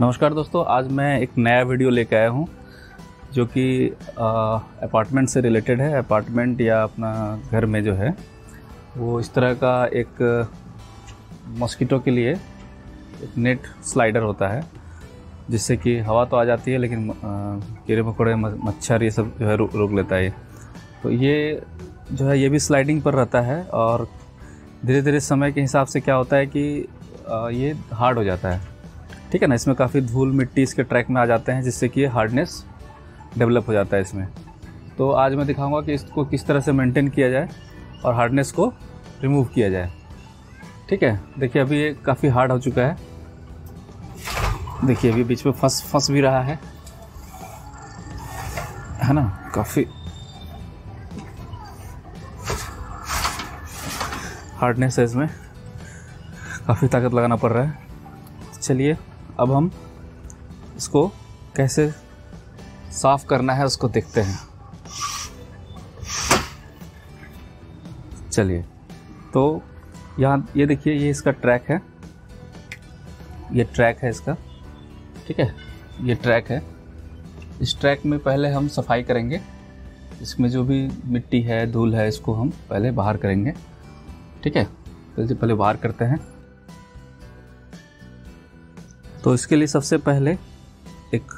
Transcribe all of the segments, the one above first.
नमस्कार दोस्तों, आज मैं एक नया वीडियो लेके आया हूँ, जो कि अपार्टमेंट से रिलेटेड है। अपार्टमेंट या अपना घर में जो है, वो इस तरह का एक मॉस्किटो के लिए एक नेट स्लाइडर होता है, जिससे कि हवा तो आ जाती है, लेकिन कीड़े मकोड़े मच्छर ये सब जो है रोक लेता है तो ये जो है, ये भी स्लाइडिंग पर रहता है, और धीरे धीरे समय के हिसाब से क्या होता है कि ये हार्ड हो जाता है। ठीक है ना, इसमें काफ़ी धूल मिट्टी इसके ट्रैक में आ जाते हैं, जिससे कि हार्डनेस डेवलप हो जाता है इसमें। तो आज मैं दिखाऊँगा कि इसको किस तरह से मेंटेन किया जाए और हार्डनेस को रिमूव किया जाए। ठीक है, देखिए अभी ये काफ़ी हार्ड हो चुका है। देखिए अभी बीच में फंस फंस भी रहा है। है ना, काफ़ी हार्डनेस है इसमें। काफ़ी ताकत लगाना पड़ रहा है। चलिए अब हम इसको कैसे साफ़ करना है उसको देखते हैं। चलिए तो यहाँ, ये देखिए, ये इसका ट्रैक है। ये ट्रैक है इसका, ठीक है? ये ट्रैक है। इस ट्रैक में पहले हम सफ़ाई करेंगे। इसमें जो भी मिट्टी है, धूल है, इसको हम पहले बाहर करेंगे, ठीक है? पहले पहले बाहर करते हैं। तो इसके लिए सबसे पहले एक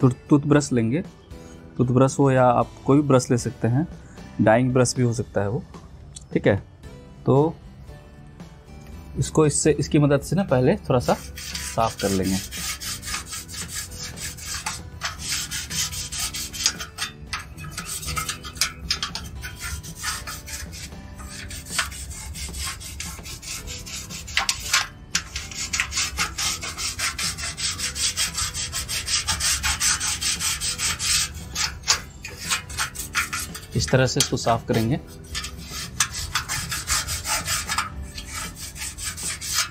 टूथब्रश लेंगे। टूथब्रश हो या आप कोई भी ब्रश ले सकते हैं। डाइंग ब्रश भी हो सकता है वो। ठीक है? तो इसको इससे, इसकी मदद से ना पहले थोड़ा सा साफ़ कर लेंगे। तरह से इसको साफ़ करेंगे।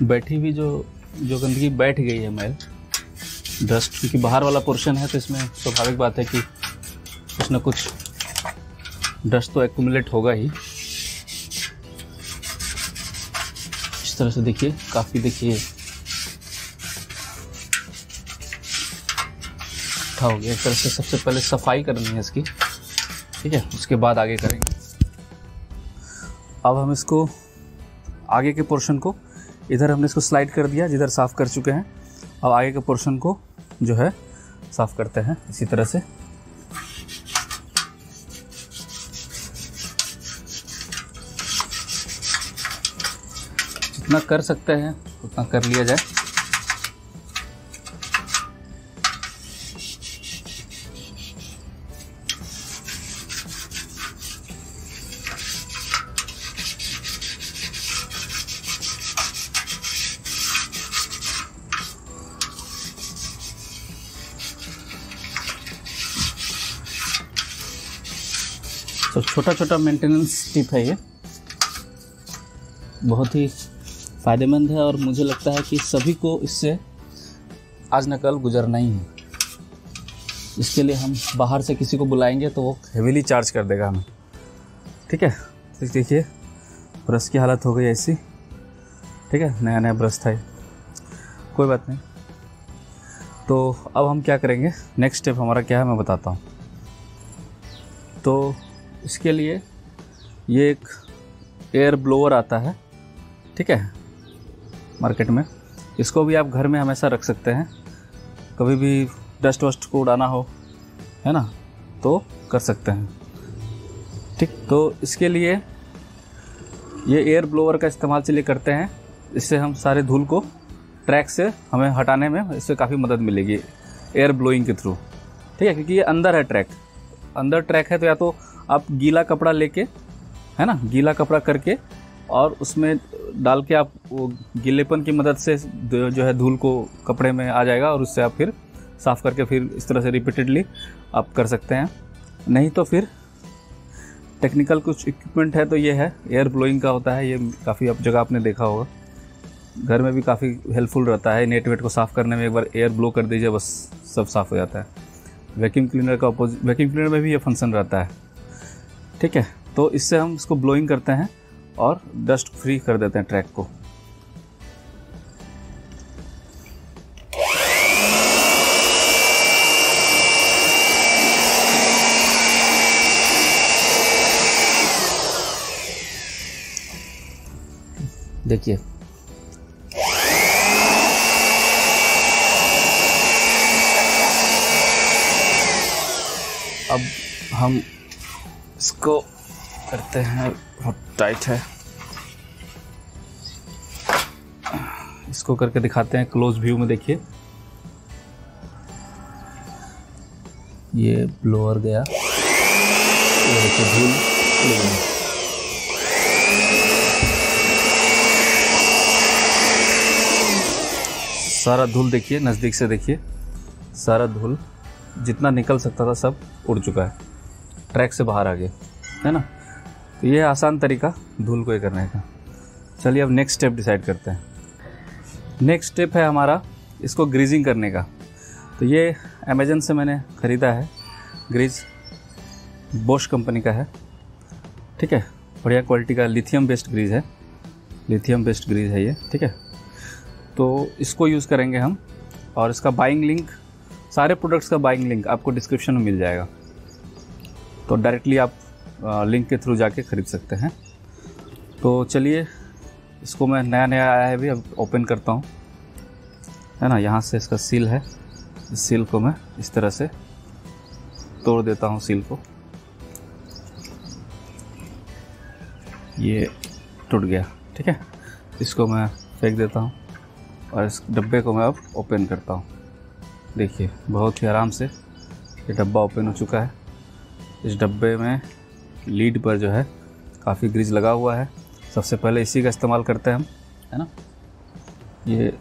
बैठी हुई जो जो गंदगी बैठ गई है मैल डस्ट क्योंकि बाहर वाला पोर्शन है तो इसमें स्वाभाविक बात है कि कुछ ना कुछ डस्ट तो एक्यूमुलेट होगा ही। इस तरह से देखिए, काफ़ी देखिए हो गया। एक तरह से सबसे पहले सफ़ाई करनी है इसकी। ठीक है, उसके बाद आगे करेंगे। अब हम इसको आगे के पोर्शन को, इधर हमने इसको स्लाइड कर दिया, जिधर साफ़ कर चुके हैं। अब आगे के पोर्शन को जो है, साफ़ करते हैं, इसी तरह से। जितना कर सकते हैं, उतना कर लिया जाए। तो छोटा छोटा मेंटेनेंस टिप है ये। बहुत ही फ़ायदेमंद है और मुझे लगता है कि सभी को इससे आज न कल गुजरना ही है। इसके लिए हम बाहर से किसी को बुलाएँगे तो वो हेवीली चार्ज कर देगा हमें। ठीक है? तो देखिए ब्रश की हालत हो गई ऐसी। ठीक है? नया नया ब्रश था कोई बात नहीं। तो अब हम क्या करेंगे? नेक्स्ट स्टेप हमारा क्या है मैं बताता हूँ। तो इसके लिए ये एक एयर ब्लोअर आता है, ठीक है मार्केट में। इसको भी आप घर में हमेशा रख सकते हैं। कभी भी डस्ट वस्ट को उड़ाना हो, है ना तो कर सकते हैं। ठीक तो इसके लिए ये एयर ब्लोअर का इस्तेमाल चलिए करते हैं। इससे हम सारे धूल को ट्रैक से हमें हटाने में इससे काफ़ी मदद मिलेगी एयर ब्लोइंग के थ्रू ठीक है, क्योंकि ये अंदर है ट्रैक अंदर ट्रैक है तो या तो आप गीला कपड़ा लेके, है ना, गीला कपड़ा करके और उसमें डाल के आप वो गीलेपन की मदद से जो है धूल को कपड़े में आ जाएगा और उससे आप फिर साफ़ करके फिर इस तरह से रिपीटेडली आप कर सकते हैं। नहीं तो फिर टेक्निकल कुछ इक्विपमेंट है तो ये है, एयर ब्लोइंग का होता है, ये काफ़ी आप जगह आपने देखा होगा। घर में भी काफ़ी हेल्पफुल रहता है, नेट वेट को साफ़ करने में एक बार एयर ब्लो कर दीजिए, बस सब साफ़ हो जाता है। वैक्यूम क्लीनर का अपोजिट वैक्यूम क्लीनर में भी ये फ़ंक्शन रहता है। ठीक है? तो इससे हम इसको ब्लोइंग करते हैं और डस्ट फ्री कर देते हैं ट्रैक को। देखिए। अब हम इसको करते हैं, बहुत टाइट है। इसको करके दिखाते हैं क्लोज व्यू में देखिए। ये ब्लोअर गया। ये धूल सारा धूल देखिए, नज़दीक से देखिए। सारा धूल, जितना निकल सकता था, सब उड़ चुका है। ट्रैक से बाहर आ गए है ना? तो ये आसान तरीका धूल को ये करने का। चलिए अब नेक्स्ट स्टेप डिसाइड करते हैं। नेक्स्ट स्टेप है हमारा इसको ग्रीजिंग करने का। तो ये अमेजन से मैंने ख़रीदा है। ग्रीज बोश कंपनी का है। ठीक है? बढ़िया क्वालिटी का लिथियम बेस्ड ग्रीज है। लिथियम बेस्ड ग्रीज है ये। ठीक है? तो इसको यूज़ करेंगे हम। और इसका बाइंग लिंक सारे प्रोडक्ट्स का बाइंग लिंक आपको डिस्क्रिप्शन में मिल जाएगा। तो डायरेक्टली आप लिंक के थ्रू जाके ख़रीद सकते हैं। तो चलिए, इसको मैं नया नया आया है भी अब ओपन करता हूँ। है ना, यहाँ से इसका सील है। इस सील को मैं इस तरह से तोड़ देता हूँ सील को। ये टूट गया, ठीक है? इसको मैं फेंक देता हूँ और इस डब्बे को मैं अब ओपन करता हूँ। देखिए, बहुत ही आराम से ये डब्बा ओपन हो चुका है। इस डब्बे में लीड पर जो है काफ़ी ग्रीज लगा हुआ है। सबसे पहले इसी का इस्तेमाल करते हैं हम, है ना? ये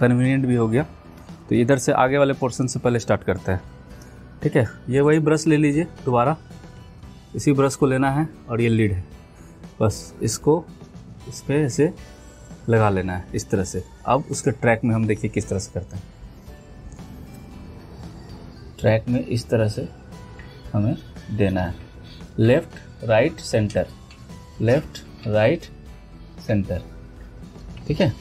कन्वीनियंट भी हो गया। तो इधर से आगे वाले पोर्शन से पहले स्टार्ट करते हैं। ठीक है, ये वही ब्रश ले लीजिए दोबारा। इसी ब्रश को लेना है और ये लीड है। बस इसको इस पर ऐसे लगा लेना है, इस तरह से। अब उसके ट्रैक में हम देखिए किस तरह से करते हैं। ट्रैक में इस तरह से हमें देना है। Left right centre left right centre ठीक है?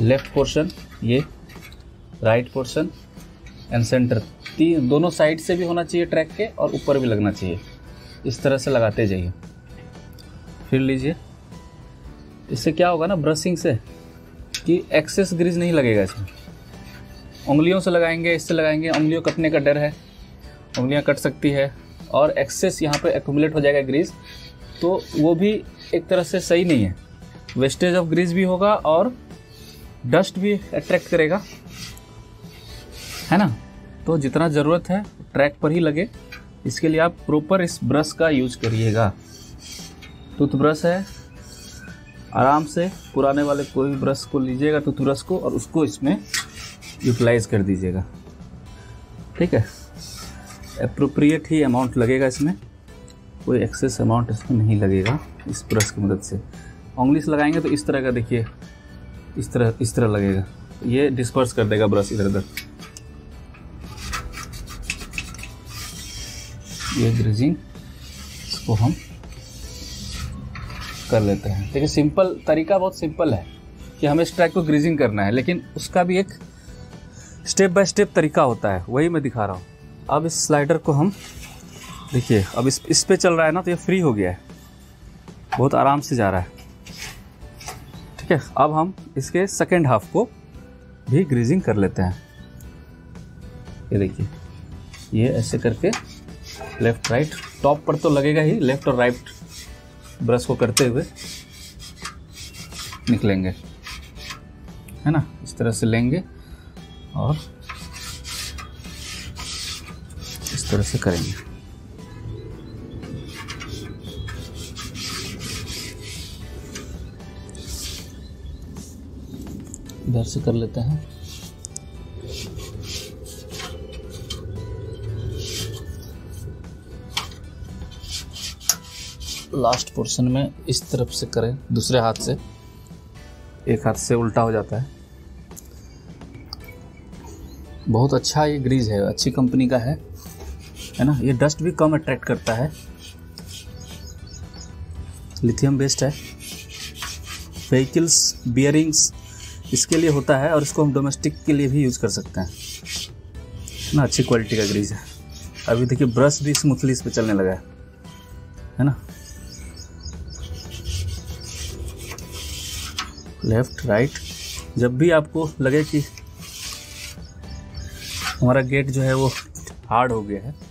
लेफ़्ट पोर्शन ये राइट पोर्शन एंड सेंटर तीन दोनों साइड से भी होना चाहिए ट्रैक के और ऊपर भी लगना चाहिए। इस तरह से लगाते जाइए। फिर लीजिए। इससे क्या होगा ना ब्रशिंग से, कि एक्सेस ग्रीज नहीं लगेगा इसमें। उंगलियों से लगाएँगे, इससे लगाएँगे, उंगलियों कटने का डर है। उंगलियाँ कट सकती है और एक्सेस यहाँ पे एक्यूमुलेट हो जाएगा ग्रीस तो वो भी एक तरह से सही नहीं है। वेस्टेज ऑफ़ ग्रीस भी होगा और डस्ट भी अट्रैक्ट करेगा, है ना? तो जितना ज़रूरत है ट्रैक पर ही लगे। इसके लिए आप प्रॉपर इस ब्रश का यूज़ करिएगा। टूथब्रश है, आराम से पुराने वाले कोई भी ब्रश को लीजिएगा टूथब्रश को और उसको इसमें यूटिलाइज कर दीजिएगा। ठीक है? अप्रोप्रिएट ही अमाउंट लगेगा इसमें। कोई एक्सेस अमाउंट इसमें नहीं लगेगा इस ब्रश की मदद से। उंगली से लगाएँगे तो इस तरह का देखिए, इस तरह इस तरह लगेगा। ये डिस्पर्स कर देगा ब्रश इधर उधर। ये ग्रीजिंग इसको हम कर लेते हैं। देखिए सिंपल तरीका बहुत सिंपल है कि हमें इस ट्रैक को ग्रीजिंग करना है, लेकिन उसका भी एक स्टेप बाय स्टेप तरीका होता है। वही मैं दिखा रहा हूँ। अब इस स्लाइडर को हम, देखिए, अब इस इस पे चल रहा है ना तो ये फ्री हो गया है। बहुत आराम से जा रहा है। ठीक है, अब हम इसके सेकेंड हाफ़ को भी ग्रीजिंग कर लेते हैं। ये देखिए, ये ऐसे करके लेफ़्ट राइट टॉप पर तो लगेगा ही लेफ़्ट और राइट ब्रश को करते हुए निकलेंगे। है ना? इस तरह से लेंगे और तरह से करेंगे। इधर से कर लेते हैं। लास्ट पोर्शन में इस तरफ़ से करें, दूसरे हाथ से। एक हाथ से उल्टा हो जाता है। बहुत अच्छा ये ग्रीज है, अच्छी कंपनी का है। है ना? ये डस्ट भी कम अट्रैक्ट करता है। लिथियम बेस्ड है। व्हीकल्स बियरिंग्स इसके लिए होता है और इसको हम डोमेस्टिक के लिए भी यूज़ कर सकते हैं। ना? अच्छी क्वालिटी का ग्रीज है। अभी देखिए ब्रश भी स्मूथली इस पर चलने लगा है। है ना? लेफ़्ट राइट जब भी आपको लगे कि हमारा गेट जो है वो हार्ड हो गया है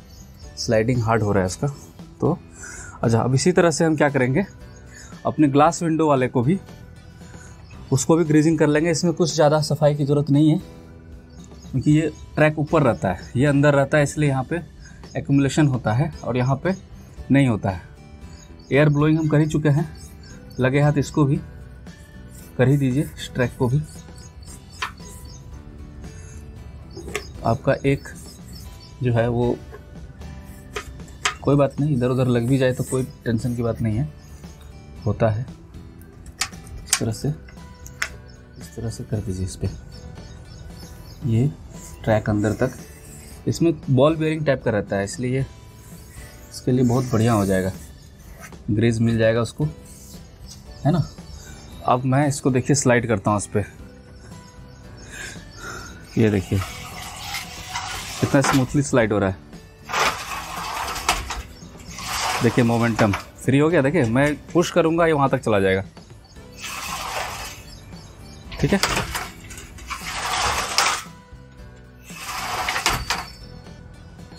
स्लाइडिंग हार्ड हो रहा है इसका। तो अच्छा अब इसी तरह से हम क्या करेंगे? अपने ग्लास विंडो वाले को भी, उसको भी ग्रीजिंग कर लेंगे। इसमें कुछ ज़्यादा सफ़ाई की ज़रूरत नहीं है, क्योंकि ये ट्रैक ऊपर रहता है। ये अंदर रहता है, इसलिए यहाँ पे एक्यूमुलेशन होता है और यहाँ पे नहीं होता है। एयर ब्लोइंग हम कर ही चुके हैं। लगे हाथ इसको भी कर ही दीजिए, इस ट्रैक को भी। आपका एक जो है वो कोई बात नहीं, इधर उधर लग भी जाए तो कोई टेंशन की बात नहीं है। होता है। इस तरह से, इस तरह से कर दीजिए इस पर ये ट्रैक अंदर तक। इसमें बॉल बेयरिंग टाइप का रहता है, इसलिए इसके लिए बहुत बढ़िया हो जाएगा। ग्रेज मिल जाएगा उसको। है ना? अब मैं इसको देखिए स्लाइड करता हूँ उस पर ये देखिए, कितना स्मूथली स्लाइड हो रहा है। देखिए मोमेंटम फ्री हो गया? देखिए, मैं पुश करूँगा, ये वहाँ तक चला जाएगा। ठीक है?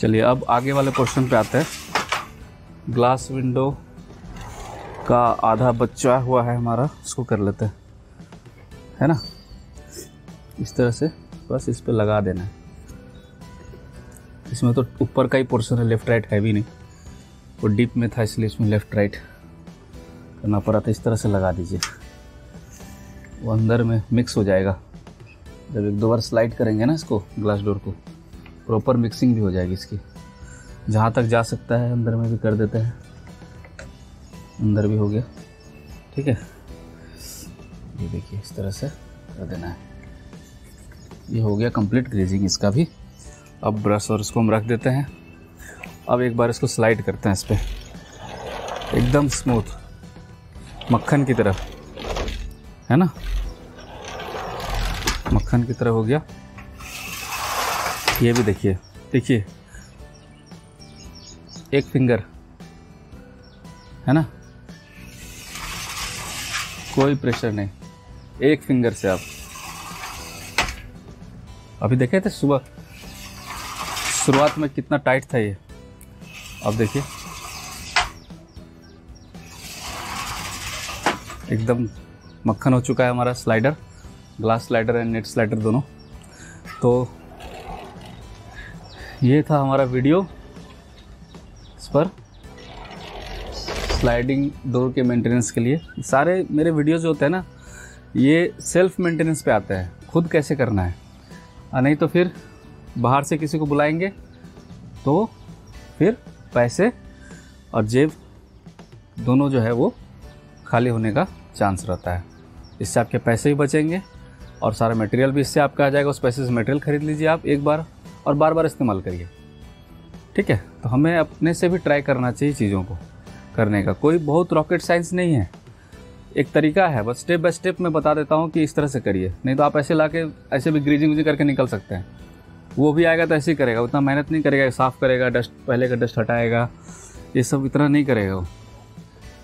चलिए, अब आगे वाले पोर्शन पे आते हैं। ग्लास विंडो का आधा बच्चा हुआ है हमारा उसको कर लेते हैं। है ना? इस तरह से, बस इस पर लगा देना है। इसमें तो ऊपर का ही पोर्शन है लेफ़्ट राइट है भी नहीं। वो डीप में था, इसलिए इसमें लेफ़्ट राइट करना पड़ा था इस तरह से लगा दीजिए। वो अंदर में मिक्स हो जाएगा। जब एक दो बार स्लाइड करेंगे ना इसको ग्लास डोर को प्रॉपर मिक्सिंग भी हो जाएगी इसकी। जहाँ तक जा सकता है, अंदर में भी कर देते हैं। अंदर भी हो गया। ठीक है? ये देखिए, इस तरह से कर देना है। ये हो गया कंप्लीट ग्रेजिंग इसका भी। अब ब्रश और इसको हम रख देते हैं। अब एक बार इसको स्लाइड करते हैं इस पर एकदम स्मूथ मक्खन की तरह। है ना? मक्खन की तरह हो गया। ये भी देखिए। देखिए। एक फिंगर है ना? कोई प्रेशर नहीं। एक फिंगर से आप। अभी देखे थे सुबह? शुरुआत में कितना टाइट था ये। अब देखिए। एकदम मक्खन हो चुका है हमारा slider glass slider and net slider दोनों। तो ये था हमारा वीडियो इस पर स्लाइडिंग डोर के मेंटेनेंस के लिए। सारे मेरे वीडियोस जो होते हैं ना, ये सेल्फ मेंटेनेंस पे आते हैं। खुद कैसे करना है? नहीं तो फिर बाहर से किसी को बुलाएँगे तो फिर पैसे और जेब दोनों जो है वो खाली होने का चांस रहता है। इससे आपके पैसे भी बचेंगे और सारा मटेरियल भी इससे आपका आ जाएगा। उस पैसे से मटेरियल खरीद लीजिए आप एक बार और बार बार इस्तेमाल करिए। ठीक है? तो हमें अपने से भी ट्राई करना चाहिए चीज़ों को करने का। कोई बहुत रॉकेट साइंस नहीं है। एक तरीका है, बस स्टेप बाय स्टेप मैं बता देता हूँ कि इस तरह से करिए। नहीं तो आप ऐसे ला के ऐसे भी ग्रीजिंग व्रीजिंग करके निकल सकते हैं। वो भी आएगा तो ऐसे ही करेगा, उतना मेहनत नहीं करेगा, साफ़ करेगा, डस्ट, पहले का डस्ट हटाएगा, ये सब इतना नहीं करेगा वो।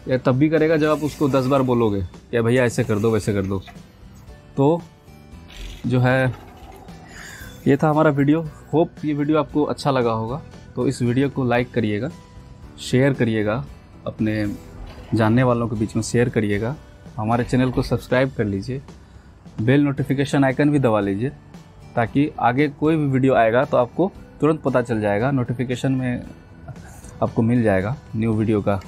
या तब भी करेगा जब आप उसको दस बार बोलोगे, या भैया ऐसे कर दो, वैसे कर दो। तो जो है, ये था हमारा वीडियो। होप ये वीडियो आपको अच्छा लगा होगा। तो इस वीडियो को लाइक करिएगा, शेयर करिएगा, अपने जानने वालों के बीच में शेयर करिएगा। हमारे चैनल को सब्सक्राइब कर लीजिए, बेल नोटिफिकेशन आइकन भी दबा लीजिए। ताकि आगे कोई भी वीडियो आएगा तो आपको तुरंत पता चल जाएगा नोटिफिकेशन में आपको मिल जाएगा न्यू वीडियो का,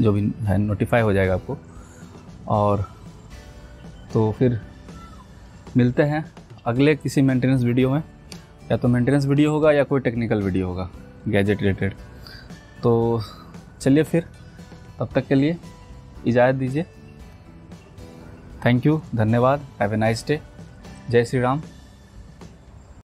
जो भी है नोटिफाई हो जाएगा आपको। और तो फिर मिलते हैं अगले किसी मेंटेनेंस वीडियो में। या तो मेंटेनेंस वीडियो होगा या कोई टेक्निकल वीडियो होगा गैजेट रिलेटेड तो चलिए फिर, तब तक के लिए इजाज़त दीजिए। थैंक यू धन्यवाद हैव ए नाइस डे जय श्री राम।